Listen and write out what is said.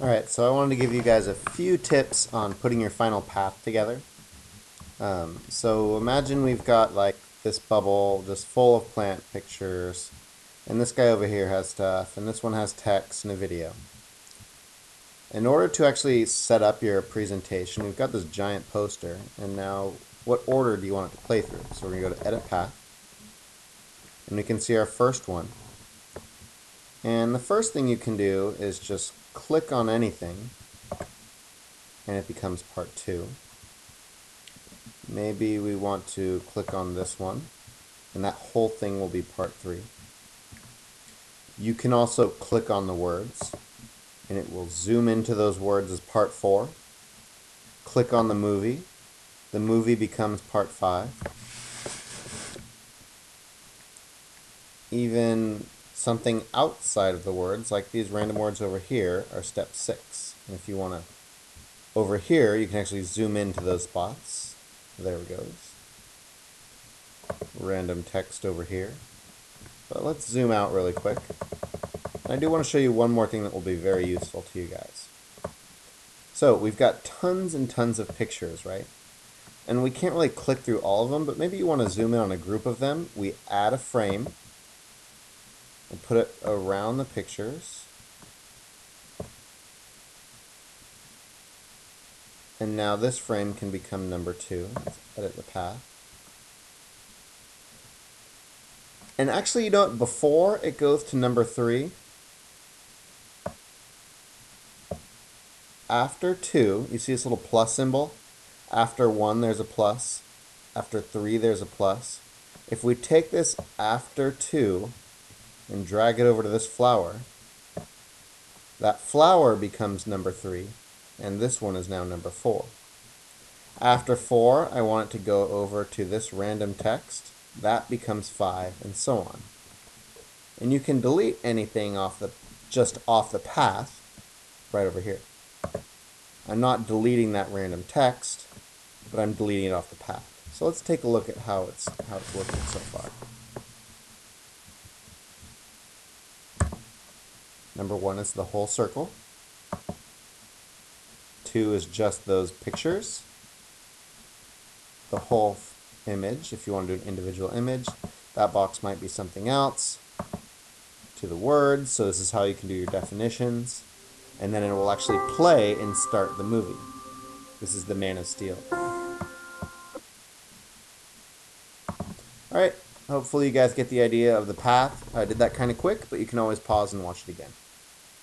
Alright, so I wanted to give you guys a few tips on putting your final path together. Um, so imagine we've got like this bubble just full of plant pictures, and this guy over here has stuff, and this one has text and a video. In order to actually set up your presentation, we've got this giant poster, and now what order do you want it to play through? So we're going to go to Edit Path, and we can see our first one. And the first thing you can do is just click on anything and it becomes part two. Maybe we want to click on this one and that whole thing will be part three. You can also click on the words and it will zoom into those words as part four. Click on the movie. The movie becomes part five. Even something outside of the words, like these random words over here, are step six. And if you want to, over here, you can actually zoom into those spots. There it goes. Random text over here. But let's zoom out really quick. I do want to show you one more thing that will be very useful to you guys. So we've got tons and tons of pictures, right? And we can't really click through all of them, but maybe you want to zoom in on a group of them. We add a frame and put it around the pictures. And now this frame can become number two. Let's edit the path. And actually, you know what? Before it goes to number three, after two, you see this little plus symbol? After one, there's a plus. After three, there's a plus. If we take this after two and drag it over to this flower, that flower becomes number 3, and this one is now number 4. After 4, I want it to go over to this random text. That becomes 5, and so on. And you can delete anything off the just off the path right over here. I'm not deleting that random text, but I'm deleting it off the path. So let's take a look at how it's how it's working so far. Number one is the whole circle. Two is just those pictures. The whole image, if you want to do an individual image. That box might be something else. To the words, so this is how you can do your definitions. And then it will actually play and start the movie. This is the Man of Steel. Alright, hopefully you guys get the idea of the path. I did that kind of quick, but you can always pause and watch it again.